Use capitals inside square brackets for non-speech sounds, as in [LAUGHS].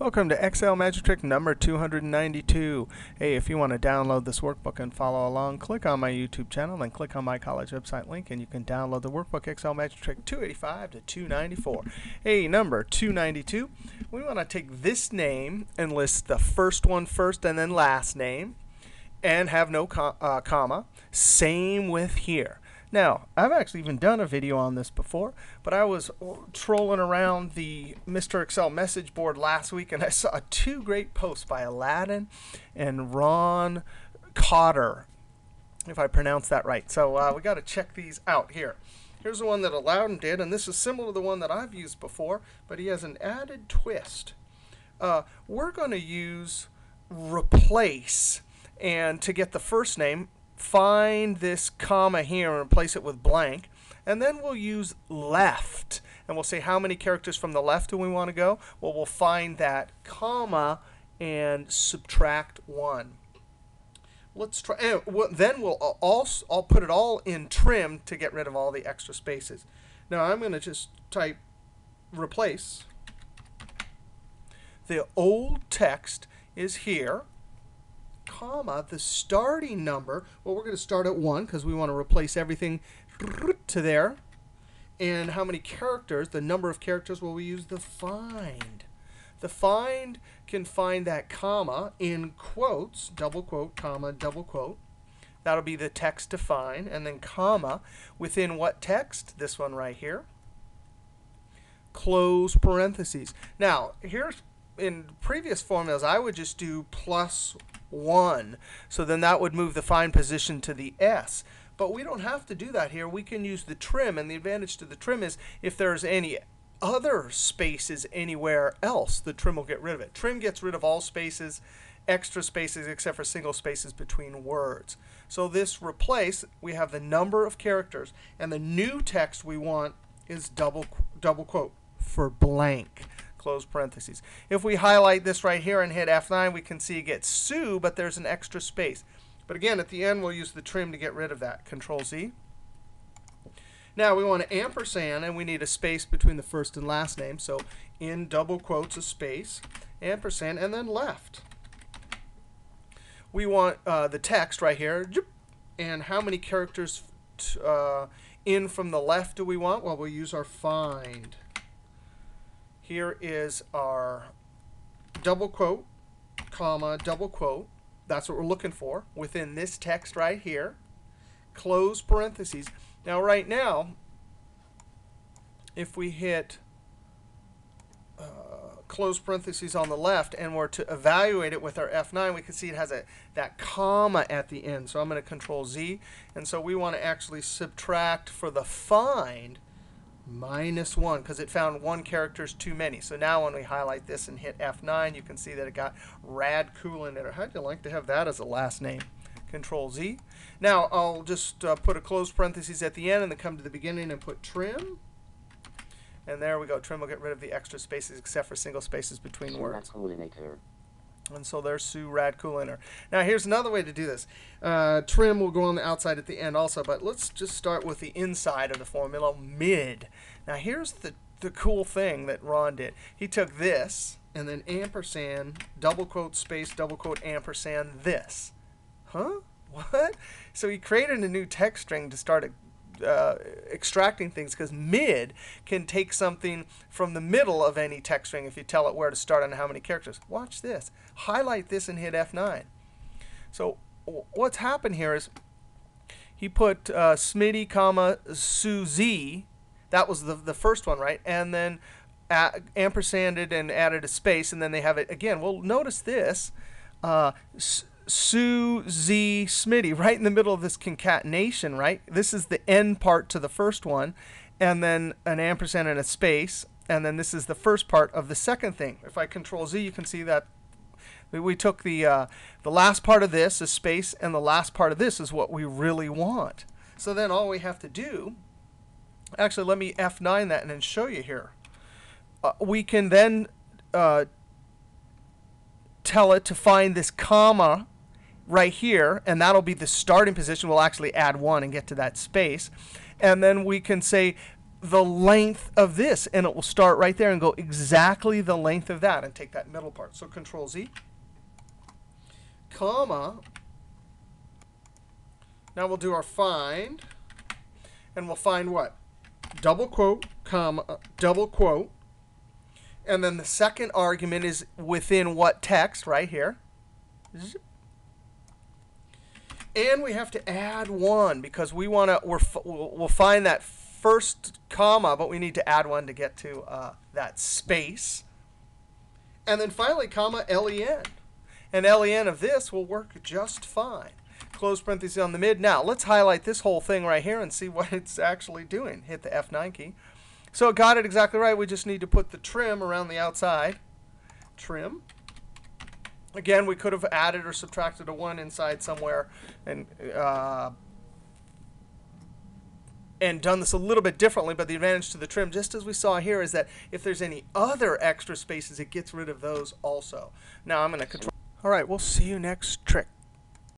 Welcome to Excel Magic Trick number 292. Hey, if you want to download this workbook and follow along, click on my YouTube channel, then click on my college website link, and you can download the workbook Excel Magic Trick 285 to 294. Hey, number 292. We want to take this name and list the first one first and then last name, and have no uh, comma. Same with here. Now, I've actually even done a video on this before, but I was trolling around the Mr. Excel message board last week, and I saw two great posts by Aladin and Ron Cotter, if I pronounce that right. So uh, we got to check these out here. Here's the one that Aladin did, and this is similar to the one that I've used before, but he has an added twist. Uh, we're going to use replace, and to get the first name, find this comma here and replace it with blank. And then we'll use left. And we'll say how many characters from the left do we want to go? Well, we'll find that comma and subtract 1. Let's try. Eh, and then we'll also I'll put it all in trim to get rid of all the extra spaces. Now I'm going to just type replace. The old text is here comma, the starting number, well, we're going to start at 1 because we want to replace everything to there. And how many characters, the number of characters, will we use the find. The find can find that comma in quotes, double quote, comma, double quote. That'll be the text to find. And then comma, within what text? This one right here. Close parentheses. Now, here's in previous formulas, I would just do plus 1. So then that would move the find position to the S. But we don't have to do that here. We can use the trim. And the advantage to the trim is if there's any other spaces anywhere else, the trim will get rid of it. Trim gets rid of all spaces, extra spaces, except for single spaces between words. So this replace, we have the number of characters. And the new text we want is double, double quote for blank close parentheses. If we highlight this right here and hit F9, we can see it gets Sue, but there's an extra space. But again, at the end, we'll use the trim to get rid of that. Control Z. Now we want to ampersand, and we need a space between the first and last name. So in double quotes, a space, ampersand, and then left. We want uh, the text right here. And how many characters uh, in from the left do we want? Well, we'll use our find. Here is our double quote, comma, double quote. That's what we're looking for within this text right here. Close parentheses. Now, right now, if we hit uh, close parentheses on the left and we're to evaluate it with our F9, we can see it has a, that comma at the end. So I'm going to Control Z. And so we want to actually subtract for the find minus 1 because it found one character is too many. So now when we highlight this and hit F9, you can see that it got rad cool in it. How'd you like to have that as a last name? Control Z. Now I'll just uh, put a closed parenthesis at the end and then come to the beginning and put trim. And there we go. Trim will get rid of the extra spaces except for single spaces between words. And so there's Sue Radcoolinator. Now here's another way to do this. Uh, trim will go on the outside at the end also, but let's just start with the inside of the formula, mid. Now here's the, the cool thing that Ron did. He took this and then ampersand, double quote space, double quote ampersand this. Huh? [LAUGHS] What? So he created a new text string to start uh, extracting things because mid can take something from the middle of any text string if you tell it where to start and how many characters. Watch this. Highlight this and hit F9. So what's happened here is he put uh, Smitty, comma, Suzy. That was the, the first one, right? And then ampersanded and added a space, and then they have it again. Well, notice this. Uh, Sue Z Smitty right in the middle of this concatenation, right? This is the end part to the first one, and then an ampersand and a space, and then this is the first part of the second thing. If I control Z, you can see that we took the, uh, the last part of this, a space, and the last part of this is what we really want. So then all we have to do, actually let me F9 that and then show you here. Uh, we can then uh, tell it to find this comma right here, and that'll be the starting position. We'll actually add 1 and get to that space. And then we can say the length of this, and it will start right there and go exactly the length of that and take that middle part. So Control Z, comma. Now we'll do our find, and we'll find what? Double quote, comma, double quote. And then the second argument is within what text right here. Zip. And we have to add one because we want to, we're, we'll, find that first comma, but we need to add one to get to uh, that space. And then finally, comma, len. And len of this will work just fine. Close parentheses on the mid. Now, let's highlight this whole thing right here and see [LAUGHS] what it's actually doing. Hit the F9 key. So it got it exactly right. We just need to put the trim around the outside. Trim. Again, we could have added or subtracted a 1 inside somewhere and uh, and done this a little bit differently. But the advantage to the trim, just as we saw here, is that if there's any other extra spaces, it gets rid of those also. Now I'm going to control. All right, we'll see you next trick.